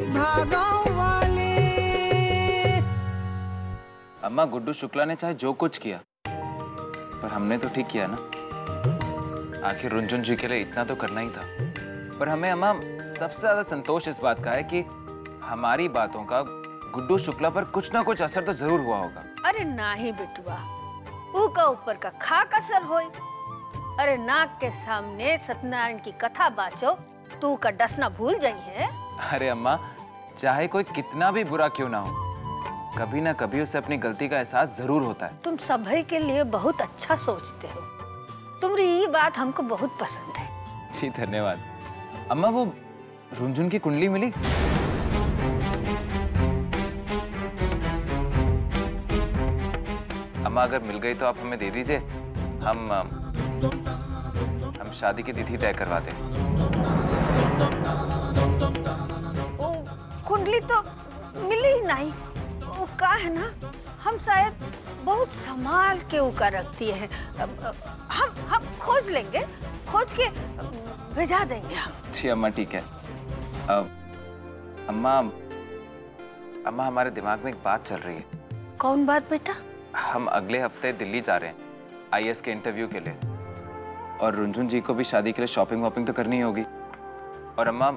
वाले। अम्मा गुड्डू शुक्ला ने चाहे जो कुछ किया पर हमने तो ठीक किया ना। आखिर रुंझुन जी के लिए इतना तो करना ही था। पर हमें अम्मा सबसे ज़्यादा संतोष इस बात का है कि हमारी बातों का गुड्डू शुक्ला पर कुछ ना कुछ असर तो ज़रूर हुआ होगा। अरे नाही बेटुआ ऊ का ऊपर का खाक असर हो अरे नाक के सामने सत्यनारायण की कथा बाचो तू का डसना भूल जाई है? अरे अम्मा चाहे कोई कितना भी बुरा क्यों ना हो कभी ना कभी उसे अपनी गलती का एहसास ज़रूर होता है। तुम सभी के लिए बहुत अच्छा सोचते हो। तुम्हारी ये बात हमको बहुत पसंद है। जी धन्यवाद। अम्मा वो रुंझुन की कुंडली मिली? अम्मा अगर मिल गई तो आप हमें दे दीजिए। हम हम शादी की तिथि तय करवा दें। कुंडली तो मिली ही नहीं। वो का है ना? हम शायद बहुत संभाल के उका रखती है। हम हम खोज लेंगे। खोज के भेजा देंगे हम। जी अम्मा ठीक है। अब अम्मा अम्मा हमारे दिमाग में एक बात चल रही है। कौन बात बेटा? हम अगले हफ़्ते दिल्ली जा रहे हैं आईएएस के इंटरव्यू के लिए। और रुंझुन जी को भी शादी के लिए शॉपिंग वॉपिंग तो करनी होगी। और अम्मा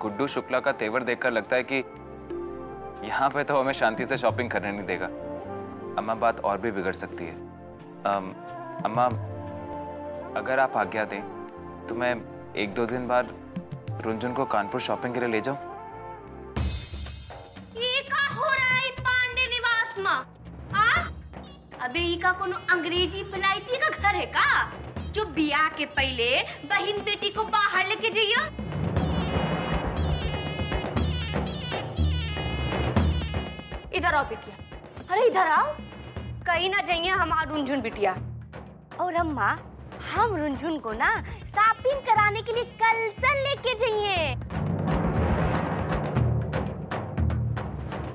गुड्डू शुक्ला का तेवर देखकर लगता है कि यहाँ पे तो हमें शांति से शॉपिंग करने नहीं देगा। अम्मा बात और भी बिगड़ सकती है। अम, अम्मा अगर आप आज्ञा दें तो मैं एक दो दिन बाद रुंझुन को कानपुर शॉपिंग के लिए ले जाऊँ। अबे का कोनो अंग्रेज़ी बिलायती का घर है का? जो बियाह के पहले बहन बेटी को बाहर लेके जाइयो। इधर आओ, बिटिया। अरे, इधर आओ। कहीं ना जाइए हमारा रुंझुन, बिटिया। और अम्मा, हम रुंझुन को ना शॉपिंग कराने के लिए कलसन लेके जाइए।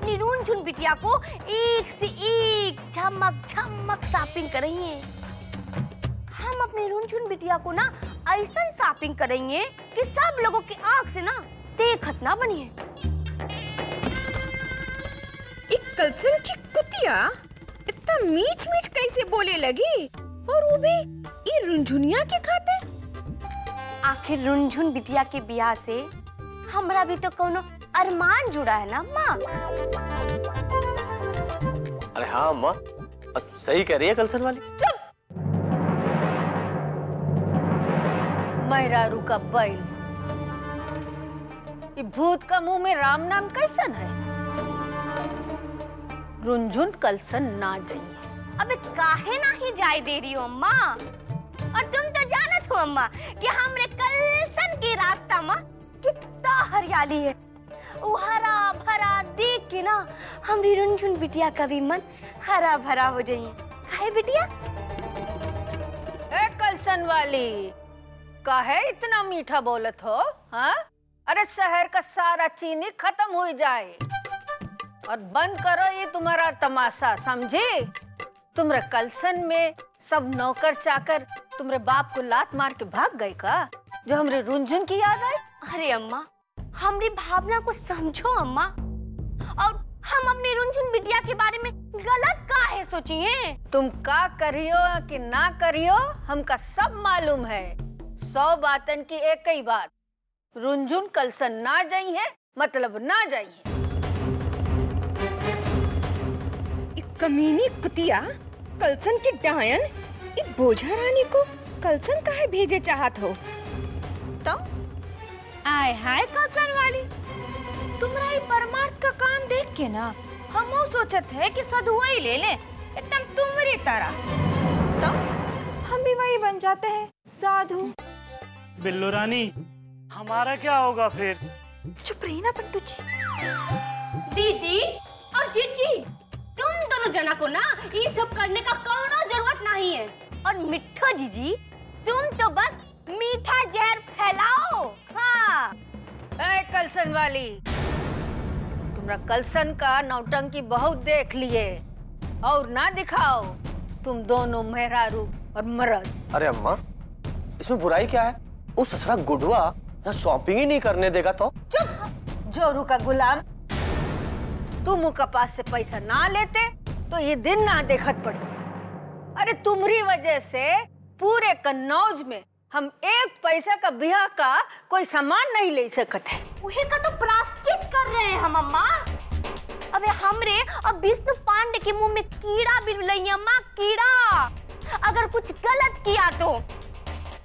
निरून झुन बिटिया को एक से एक झमक झमक शॉपिंग करेंगे। हम अपने रुनझुन बिटिया को ना ऐसा शॉपिंग करेंगे कि सब लोगों की आँख से ना देखत ना बनिए। एक कलसन की कुतिया? इतना मीठ मीठ कैसे बोले लगी? और वो भी ये रुंझुनिया के खाते? आखिर रुंझुन बिटिया के बियाह से हमरा भी तो कोनो अरमान जुड़ा है ना माँ? अरे हाँ अ, सही कह रही है कलसन वाली? चुप! मैरारू का बैल। ये भूत का मुँह में राम नाम कैसन है? रुंझुन कलसन ना जाइए। अबे काहे ना ही जाय दे रही हो अम्मा? और तुम तो जानत हो अम्मा कि हमरे कलसन के रास्ता में कितना हरियाली है। वो हरा भरा देख के ना हमरी रुनझुन बिटिया का भी मन हरा भरा हो जाइए। काहे बिटिया? ए कलसन वाली काहे इतना मीठा बोलत हो हाँ? अरे शहर का सारा चीनी खत्म हो जाए। और बंद करो ये तुम्हारा तमाशा समझे? तुम्हारे कलसन में सब नौकर चाकर तुम्हारे बाप को लात मार के भाग गए का? जो हमरे रुंझुन की याद आई? अरे अम्मा हमरी भावना को समझो अम्मा। और हम अपनी रुनझुन बिटिया के बारे में गलत काहे सोचिए? तुम का करियो कि ना करियो हमका सब मालूम है। सौ बातन की एक ही बात रुंझुन कलसन ना जाई है मतलब ना जाई है। कमीनी कुतिया कलसन की डायन ये बोझा रानी को कलसन काहे भेजे चाहत हो? तुम आय हाय कलसन वाली। तुम्हारा ये परमार्थ का काम देख के ना हम सोचत है कि सधुआ ही ले ले एकदम तुम्हारी तरह। तो हम भी वही बन जाते हैं साधु। बिल्लू रानी हमारा क्या होगा फिर? चुप रही ना पट्टू जी। दीदी और जीजी। दोनों जना को ना ये सब करने का कोनो ज़रूरत नहीं है। और मिठो जीजी तुम तो बस मीठा जहर फैलाओ। हाँ। ए कलसन वाली तुम्हारा कलसन का नौटंकी बहुत देख लिए और ना दिखाओ तुम दोनों मेहरारू और मरद। अरे अम्मा इसमें बुराई क्या है? वो ससुरा गुडवा यहाँ शॉपिंग ही नहीं करने देगा तो? चुप जोरू का गुलाम। तुम उनका पास से पैसा ना लेते तो ये दिन ना देखत पड़ी। अरे तुम्हारी वजह से पूरे कन्नौज में हम एक पैसा का ब्याह का कोई सामान नहीं ले सकते है। का तो प्राश्चित कर रहे हैं हम अम्मा। अबे हमरे अब विष्णु पांडे के मुँह में कीड़ा भी लई अम्मा, कीड़ा। अगर कुछ गलत किया तो?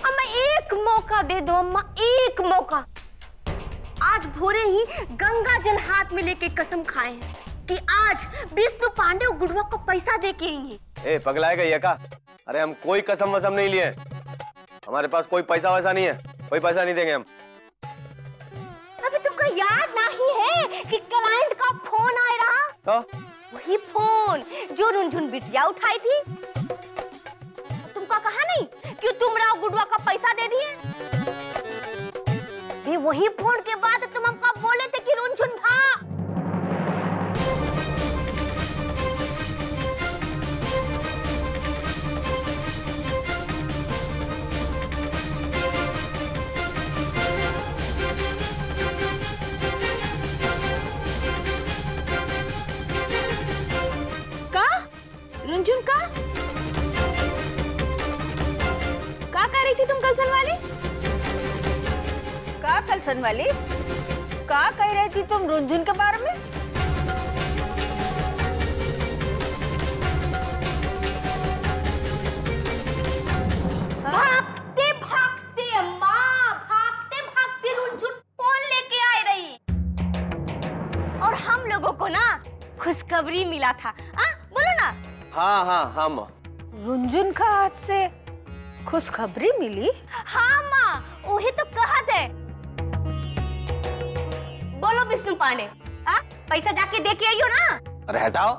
अम्मा एक मौका दे दो अम्मा, एक मौका। आज भोरे ही गंगा जल हाथ में लेके कसम खाए हैं। कि आज विष्णु पांडे और गुड़वा को पैसा दे के आएँगे। ए पगलाए गई है का? अरे हम कोई कसम वसम नहीं लिए। हमारे पास कोई पैसा वैसा नहीं है। कोई पैसा नहीं देंगे हम। अबे तुमको याद नहीं है कि क्लाइंट का फ़ोन आया रहा? तो वही फ़ोन जो रुनझुन बिटिया उठाई थी। तुमका कहा नहीं कि तुम राव गुडवा का पैसा दे दिए? वही फ़ोन के बाद रुंझुन का? का कर रही थी तुम कलसन वाली? का कलसन वाली? का कह रही थी तुम रुंझुन के बारे में? भागते भागते अम्मा भागते भागते रुनझुन फ़ोन लेके रही? और हम लोगों को ना खुशखबरी मिला था। हाँ हाँ हाँ माँ रुंजुन का हाथ से खुशखबरी मिली? हाँ माँ वही तो कहा थे बोलो विष्णु पांडे पैसा जाके दे के आइयो ना। अरे हटाओ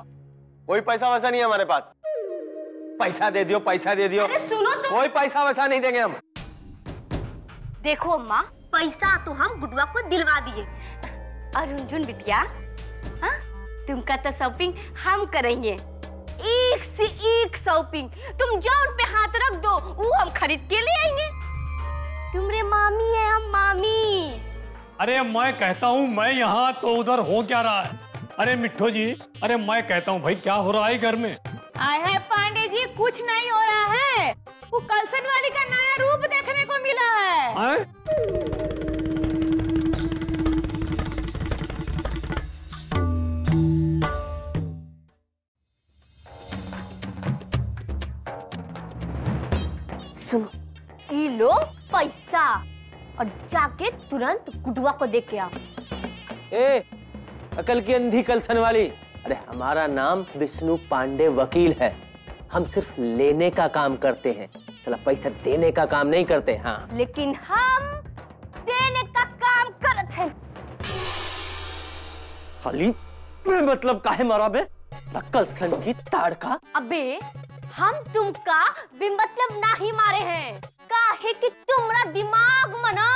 कोई पैसा वैसा नहीं है हमारे पास। पैसा दे दियो पैसा दे दियो। अरे सुनो तो। कोई पैसा वैसा नहीं देंगे हम। देखो अम्मा पैसा तो हम गुडवा को दिलवा दिए। और रुनझुन बिटिया हाँ तुमका तो शॉपिंग हम करेंगे। एक से एक शॉपिंग। तुम जाओ उन पे हाथ रख दो। वो हम खरीद के ले आएँगे। तुमरे मामी है हम मामी। अरे मैं कहता हूँ मैं यहाँ तो उधर हो क्या रहा है? अरे मिठो जी अरे मैं कहता हूँ भाई क्या हो रहा है घर में? आए है पांडे जी कुछ नहीं हो रहा है। वो कलसन वाली का नया रूप देखने को मिला है। हैं? लो पैसा। और जाके तुरंत गुडवा को दे के आओ। ए अकल की अंधी कलसन वाली। अरे हमारा नाम विष्णु पांडे वकील है। हम सिर्फ़ लेने का काम करते हैं। चला पैसा देने का काम नहीं करते हाँ। लेकिन हम देने का काम करते हैं। खाली मतलब काहे मारा बे? नक्कल सन की ताड़ का? अबे हम तुमका मतलब ना ही मारे हैं। काहे कि तुम्हारा दिमाग मना।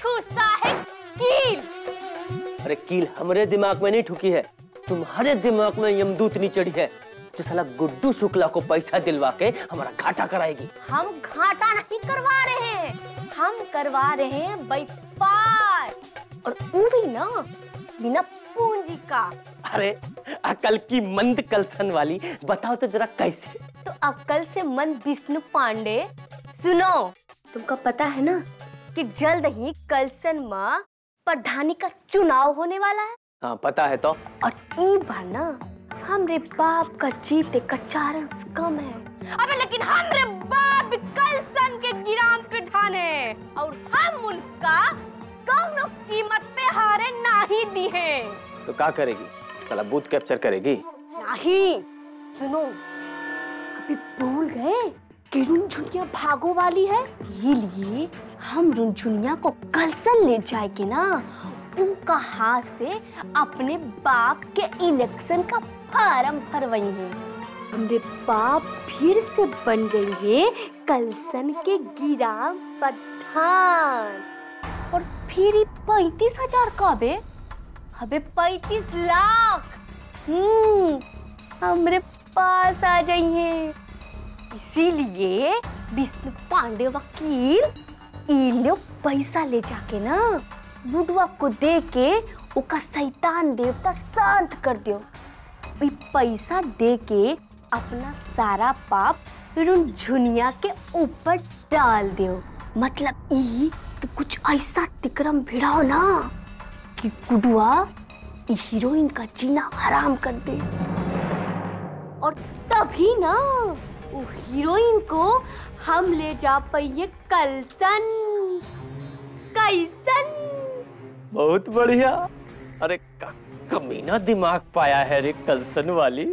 ठूसा है कील। अरे कील हमरे दिमाग में नहीं ठुकी है। तुम्हारे दिमाग में यमदूत नहीं चढ़ी है। जो साला गुड्डू शुक्ला को पैसा दिलवा के हमारा घाटा कराएगी। हम घाटा नहीं करवा रहे हैं। हम करवा रहे हैं व्यापार और वो भी ना बिना पूंजी का। अरे अकल की मंद कलसन वाली बताओ तो जरा कैसे? तो अकल से मंद विष्णु पांडे सुनो। तुमको पता है ना कि जल्द ही कलसन माँ प्रधानी का चुनाव होने वाला है। हाँ पता है तो। और ई बार ना हमरे बाप का जीते का चांस कम है। अबे लेकिन हमरे बाप कलसन के गिराम पे ठाने। और हम उनका कौनो कीमत पे हारे नहीं दी है। तो क्या करेगी? साला बूथ कैप्चर करेगी? नहीं सुनो। अभी भूल गए। कि रुनझुनिया भागो वाली है? ये लिए हम रुनझुनिया को कलसन ले जाएँगे ना। उनका हाथ से अपने बाप के इलेक्शन का फार्म भरवाएँगे। हमरे बाप फिर से बन जाएँगे कलसन के गिराम प्रधान और फिर ही पैंतीस हज़ार का बे? अबे पैंतीस लाख? हम्म हमरे पास आ जाइए इसीलिए विष्णु पांडे वकील लोग पैसा ले जाके ना, बुढ़वा को दे के ओका शैतान देवता शांत कर दियो। पैसा दे के अपना सारा पाप रुनझुनिया के ऊपर डाल दियो। मतलब कि कुछ ऐसा तिक्रम भिड़ाओ ना कि गुडुआ हीरोइन का जीना हराम कर दे। और तभी ना हीरोइन को हम ले जा पाइए कलसन। कैसन बहुत बढ़िया। अरे कमीना दिमाग पाया है रे कलसन वाली।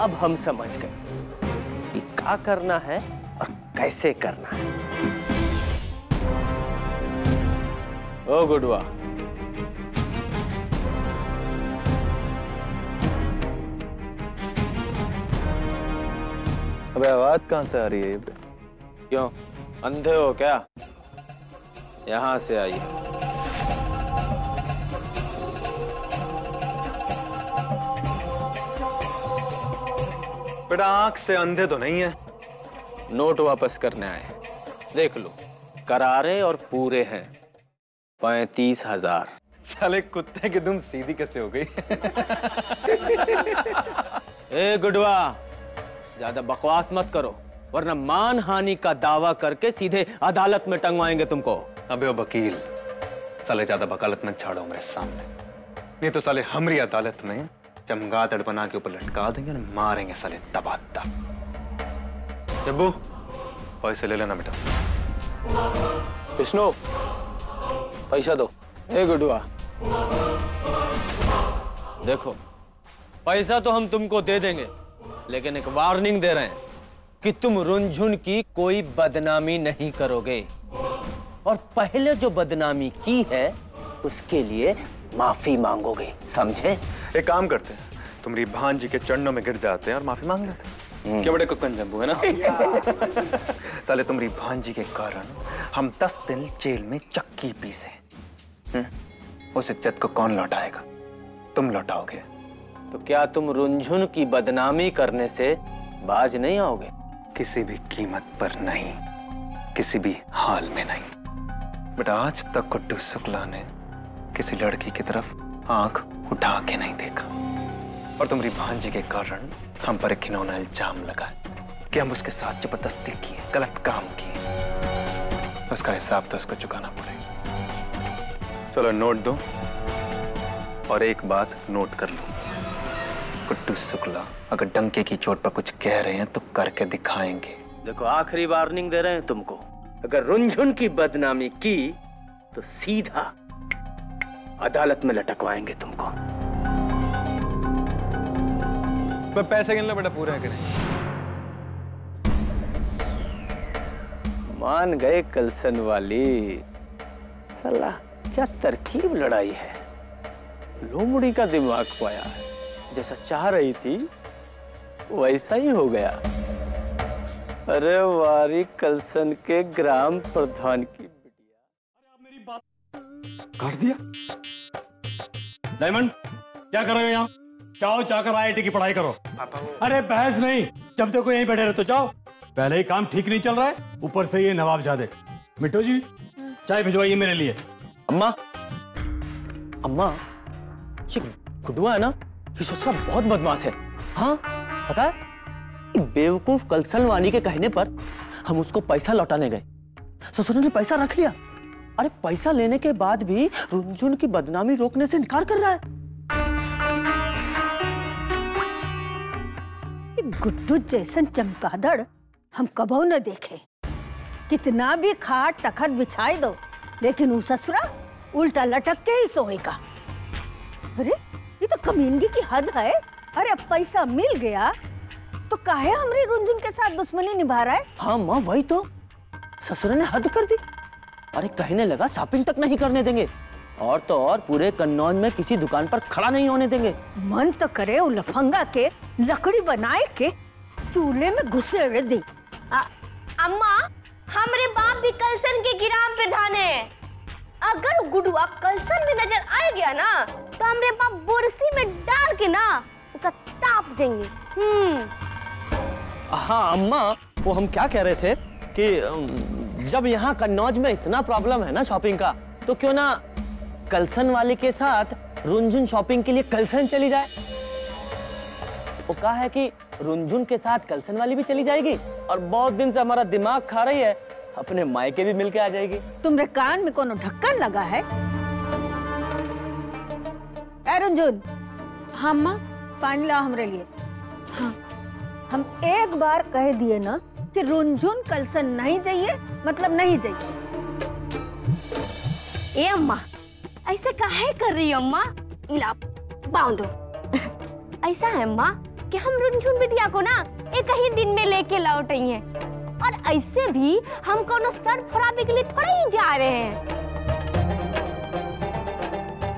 अब हम समझ गए कि क्या करना है और कैसे करना है। ओ, गुडवा। अबे आवाज़ कहाँ से आ रही है ये? पे? क्यों? अंधे हो क्या? यहाँ से आइए। बेटा आँख से अंधे तो नहीं है। नोट वापस करने आए देख लो करारे और पूरे हैं। पैतीस हज़ार। साले कुत्ते की दुम सीधी कैसे हो गई? ए गुडवा! ज़्यादा बकवास मत करो वरना मान हानि का दावा करके सीधे अदालत में टंगवाएँगे तुमको। अबे ओ वकील साले ज़्यादा वकालत मत छाड़ो मेरे सामने। नहीं तो साले हमारी अदालत में चमगादड़ बना के ऊपर लटका देंगे और मारेंगे साले दबा दब जब्बू पैसे ले लेना बेटा। विष्णु पैसा दो। ए गुडवा देखो पैसा तो हम तुमको दे देंगे लेकिन एक वार्निंग दे रहे हैं कि तुम रुनझुन की कोई बदनामी नहीं करोगे। और पहले जो बदनामी की है उसके लिए माफ़ी मांगोगे समझे? एक काम करते हैं तुम्हारी भांजी के चरणों में गिर जाते हैं और माफ़ी मांग लेते हैं। क्या बड़े कुकन जम्बू है ना? साले तुम्हारी भांजी के कारण हम दस दिन जेल में चक्की पीसे हम्म? उस इज़्ज़त को कौन लौटाएगा? तुम लौटाओगे। तो क्या तुम रुनझुन की बदनामी करने से बाज नहीं आओगे? किसी भी कीमत पर नहीं, किसी भी हाल में नहीं। बट आज तक गुड्डू शुक्ला ने किसी लड़की की तरफ़ आँख उठा के नहीं देखा। और तुम्हारी भांजी के कारण हम पर खिलौना इल्ज़ाम लगा कि हम उसके साथ ज़बरदस्ती किए, गलत काम किए। उसका हिसाब तो उसको चुकाना पड़ेगा। चलो नोट दो और एक बात नोट कर लो। गुड्डू शुक्ला अगर डंके की चोट पर कुछ कह रहे हैं तो करके दिखाएँगे। देखो आखिरी वार्निंग दे रहे हैं तुमको। अगर रुनझुन की बदनामी की तो सीधा अदालत में लटकवाएँगे तुमको। मैं पैसे गिन लो बेटा पूरे हैं कि मान गए कलसन वाली। सलाह क्या तरकीब लड़ाई है? लोमड़ी का दिमाग पाया है। जैसा चाह रही थी वैसा ही हो गया। अरे वारी कलसन के ग्राम प्रधान की बिटिया। मेरी बात काट दिया। डायमंड क्या कर रहे हो यहाँ? जाओ जाकर आईआईटी की पढ़ाई करो। अरे बहस नहीं जब तक यहीं बैठे रहे तो जाओ। पहले ही काम ठीक नहीं चल रहा है ऊपर से ये नवाब जादे। मिट्टू जी चाय भिजवाइए मेरे लिए। अम्मा अम्मा ये गुडुआ है ना? ये ससुरा बहुत बदमाश है। हाँ? पता है? बेवकूफ़ कलसलवानी के कहने पर हम उसको पैसा लौटाने गए। ससुर ने पैसा रख लिया। अरे, पैसा लेने के बाद भी रुनझुन की बदनामी रोकने से इनकार कर रहा है। गुड्डू जैसन चमगादड़ हम कबो न देखे। कितना भी खाट तखत बिछाई दो, लेकिन वो ससुरा उल्टा लटक के ही सोएगा। अरे ये तो कमीनगी की हद है। अरे अब पैसा मिल गया तो काहे हमरे रुंझुन के साथ दुश्मनी निभा रहा है? हाँ माँ वही तो। ससुर ने हद कर दी। अरे कहने लगा शॉपिंग तक नहीं करने देंगे। और तो और पूरे कन्नौज में किसी दुकान पर खड़ा नहीं होने देंगे। मन तो करे वो लफंगा के लकड़ी बनाए के चूल्हे में घुसे हुए दी। अम्मा हमरे बाप भी कलसन के ग्राम प्रधान है। अगर गुडुआ कलसन में नज़र आ गया ना तो हमरे बाप बुरसी में डाल के ना उसका ताप जाएँगे हम्म। हाँ अम्मा, वो हम क्या कह रहे थे? कि जब यहाँ कन्नौज में इतना प्रॉब्लम है ना शॉपिंग का तो क्यों ना कलसन वाले के साथ रुंझुन शॉपिंग के लिए कलसन चली जाए? वो कहा है कि रुंझुन के साथ कलसन वाली भी चली जाएगी और बहुत दिन से हमारा दिमाग खा रही है अपने मायके भी मिलके आ जाएगी। तुमरे कान में कोनो ढक्कन लगा है? ए हाँ माँ। पानी लाओ हमारे लिए। हाँ। हम एक बार कह दिए ना कि रुंझुन कल से नहीं जाइए मतलब नहीं जाइए। ए अम्मा ऐसे काहे कर रही हो अम्मा? इला बांधो। ऐसा है अम्मा कि हम रुंझुन बिटिया को ना एक ही दिन में लेके लौट आई हैं। और ऐसे भी हम कोनो सर फराबे के लिए थोड़ा ही जा रहे हैं।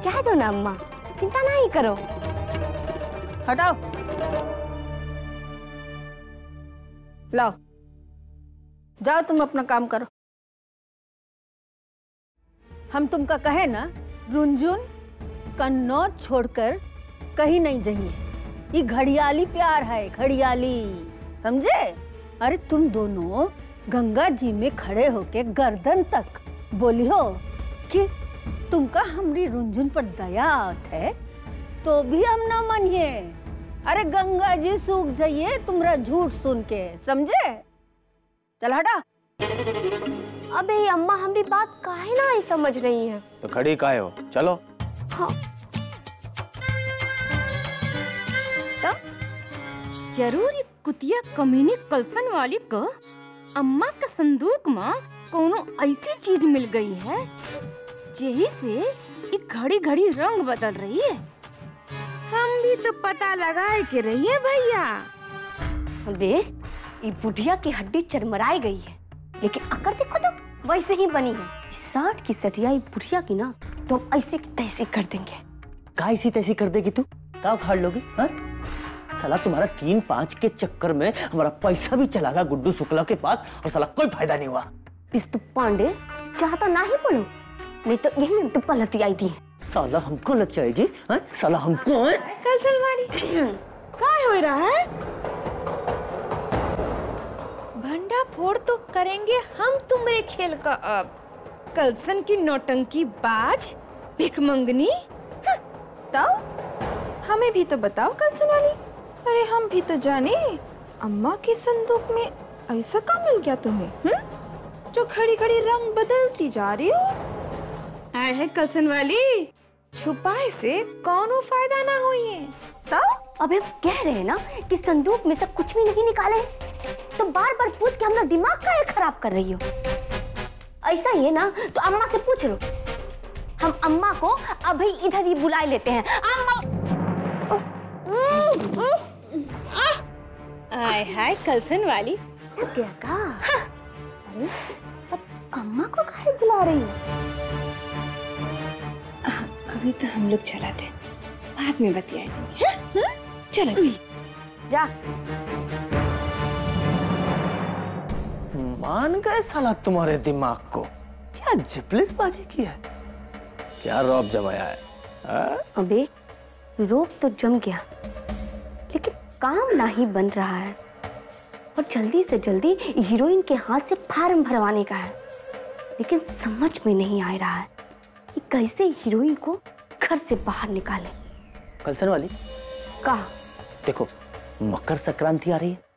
चाह दो ना, अम्मा। चिंता नहीं करो। हटाओ। लाओ। जाओ, तुम अपना काम करो। हम तुमका कहे ना, रुंझुन कन्नौज छोड़कर कहीं नहीं जाइए। ये घड़ियाली प्यार है, घड़ियाली। समझे? अरे तुम दोनों गंगा जी में खड़े होके गर्दन तक बोली हो कि तुमका हमारी रुंझुन पर दया आवत है तो भी हम ना मानिए। अरे गंगा जी सूख जाइए तुम्हारा झूठ सुन के समझे? चल हटा। अबे अम्मा हमारी बात काहे ना ही समझ रही है? तो खड़ी काहे हो? चलो। हाँ। ज़रूर ये कुतिया कमीनी कलसन वाली को अम्मा का संदूक में कोनो ऐसी चीज़ मिल गई है यही से ये घड़ी घड़ी रंग बदल रही है। हम भी तो पता लगाए के रहिए भैया। अबे ये बुढ़िया की हड्डी चरमराई गई है लेकिन अकर देखो तो वैसे ही बनी है। साठ की सटिया ये बुढ़िया की ना तो हम ऐसे की तैसे कर देंगे। का ऐसी तैसी कर देगी तू? का उखाड़ लोगी हाँ? साला तुम्हारा तीन पाँच के चक्कर में हमारा पैसा भी चला गया गुड्डू शुक्ला के पास और साला कोई फ़ायदा नहीं हुआ। पिस्तु पांडे चाहता ना ही बोलो नहीं तो यही तो पलती आई थी। साला हमको लग जाएगी हाँ? साला हमको हाँ? कलसन वाली का हो रहा है? भंडा फोड़ तो करेंगे हम तुमरे खेल का अब। कलसन की नौटंकी बाज भिकमंगनी बताओ। हमें भी तो बताओ कलसन वाली अरे हम भी तो जाने अम्मा के संदूक में ऐसा क्या मिल गया तुम्हें हुँ? जो खड़ी खड़ी रंग बदलती जा रही हो। आए है कलसन वाली। छुपाए से कौनो फ़ायदा ना हुई है तब अब हम कह रहे हैं ना कि संदूक में से कुछ भी नहीं निकाले तो बार बार पूछ के अपना दिमाग का खराब कर रही हो? ऐसा ही है ना तो अम्मा से पूछ लो। हम अम्मा को अभी इधर ही बुला लेते हैं। अम्मा आय हाय कलसन वाली लग गया का अरे अब अम्मा को काहे बुला रही है? अभी तो हम लोग चला थे। बाद में बतिया देंगे हाँ? हाँ? चलो। जा। मान गए साला तुम्हारे दिमाग को। क्या जिपलिस बाजी की है? क्या रौब जमाया है हाँ? अबे रोप तो जम गया। काम ना ही बन रहा है। और जल्दी से जल्दी हीरोइन के हाथ से फार्म भरवाने का है। लेकिन समझ में नहीं आ रहा है कि कैसे हीरोइन को घर से बाहर निकाले। कलसन वाली कहा? देखो मकर संक्रांति आ रही है।